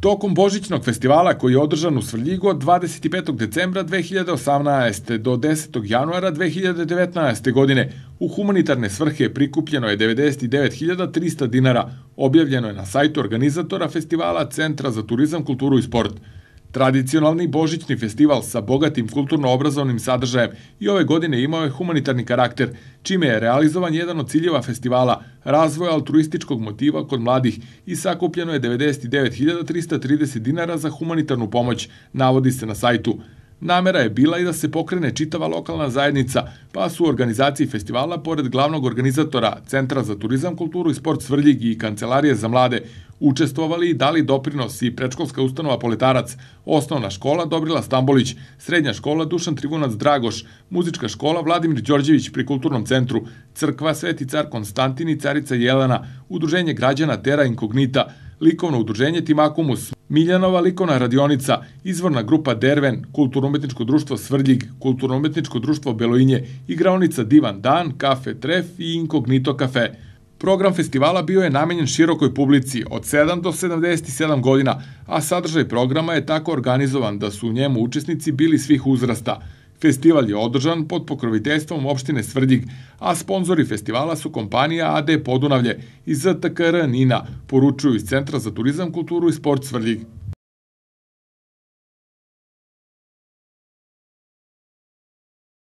Tokom Božićnog festivala koji je održan u Svrljigu od 25. decembra 2018. do 10. januara 2019. godine u humanitarne svrhe prikupljeno je 99.300 dinara, objavljeno je na sajtu organizatora festivala Centra za turizam, kulturu i sport – Tradicionalni božićni festival sa bogatim kulturno-obrazovnim sadržajem i ove godine imao je humanitarni karakter, čime je realizovan jedan od ciljeva festivala razvoja altruističkog motiva kod mladih i sakupljeno je 99.330 dinara za humanitarnu pomoć, navodi se na sajtu. Namera je bila i da se pokrene čitava lokalna zajednica, pa su u organizaciji festivala, pored glavnog organizatora Centra za turizam, kulturu i sport Svrljig i Kancelarije za mlade, učestvovali i dali doprinos i predškolska ustanova Poletarac, osnovna škola Dobrila Stambolić, srednja škola Dušan Trivunac Dragoš, muzička škola Vladimir Đorđević pri Kulturnom centru, crkva Sveti car Konstantin i carica Jelena, udruženje građana Tera Inkognita, likovno udruženje Timakumus, Miljanova likovna radionica, izvorna grupa Derven, Kulturno-umetničko društvo Svrljig, Kulturno-umetničko društvo Beloinje, igraonica Divan Dan, Kafe Tref i Inkognito kafe. Program festivala bio je namenjen širokoj publici od 7 do 77 godina, a sadržaj programa je tako organizovan da su u njemu učesnici bili svih uzrasta – Festival je održan pod pokroviteljstvom opštine Svrljig, a sponzori festivala su kompanija AD Podunavlje i ZTKR Nina, poručuju iz Centra za turizam, kulturu i sport Svrljig.